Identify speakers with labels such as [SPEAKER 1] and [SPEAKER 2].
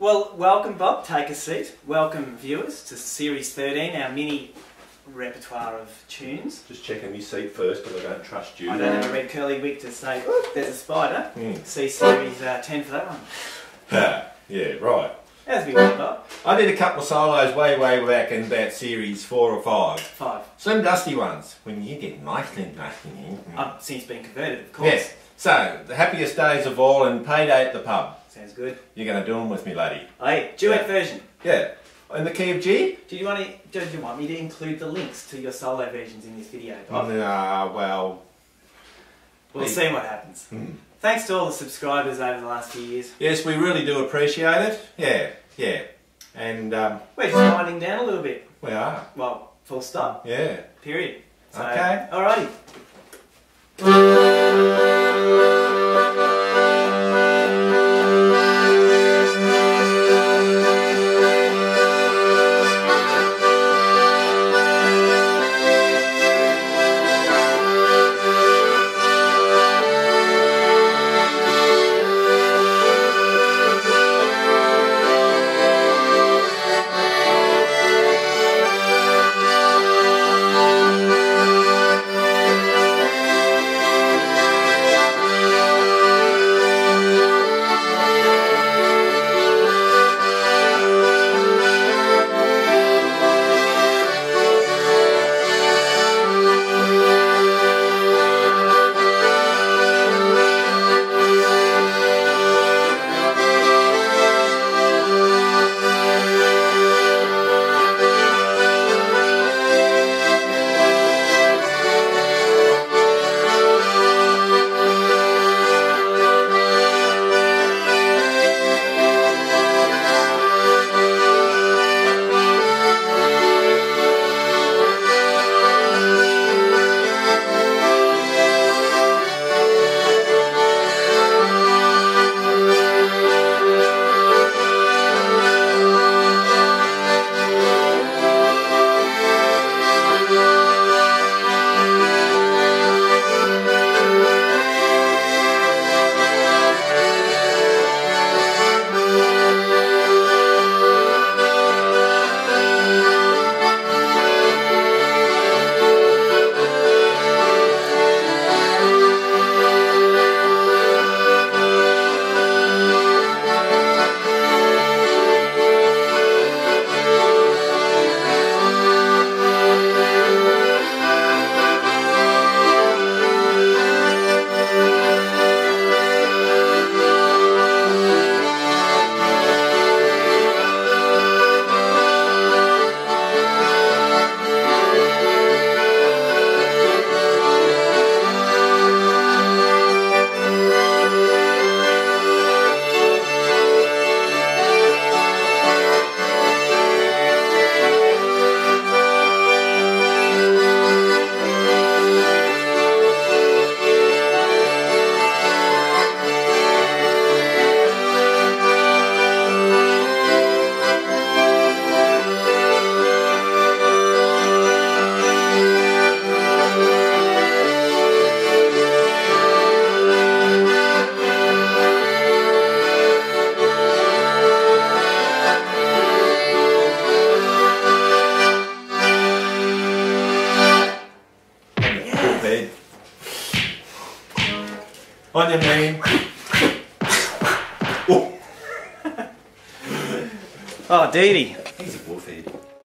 [SPEAKER 1] Well, welcome, Bob. Take a seat. Welcome, viewers, to Series 13, our mini repertoire of tunes.
[SPEAKER 2] Just checking your seat first because I don't trust you.
[SPEAKER 1] I don't have a red curly wig to say, there's a spider.
[SPEAKER 2] Mm.
[SPEAKER 1] See Series uh, 10 for that one.
[SPEAKER 2] Yeah, right.
[SPEAKER 1] How's we went?
[SPEAKER 2] I did a couple of solos way, way back in about series four or five.
[SPEAKER 1] Five.
[SPEAKER 2] Some dusty ones. When you get nicely dusty.
[SPEAKER 1] I've since been converted, of course.
[SPEAKER 2] Yes. So, the happiest days of all and payday at the pub.
[SPEAKER 1] Sounds good.
[SPEAKER 2] You're going to do them with me, laddie.
[SPEAKER 1] Hey, duet
[SPEAKER 2] Yeah.
[SPEAKER 1] version.
[SPEAKER 2] Yeah. In the key of G?
[SPEAKER 1] Do you want to? Do you want me to include the links to your solo versions in this video? Bob?
[SPEAKER 2] Ah, well.
[SPEAKER 1] We'll see what happens.
[SPEAKER 2] hmm.
[SPEAKER 1] Thanks to all the subscribers over the last few years.
[SPEAKER 2] Yes, we really do appreciate it. Yeah, yeah. And um,
[SPEAKER 1] We're just winding down a little bit.
[SPEAKER 2] we are.
[SPEAKER 1] Well, full stop.
[SPEAKER 2] Yeah.
[SPEAKER 1] Period. So,
[SPEAKER 2] Okay.
[SPEAKER 1] Alrighty.
[SPEAKER 2] On your knee. Oh,
[SPEAKER 1] Oh, Dee Dee.
[SPEAKER 2] he's a wolf head.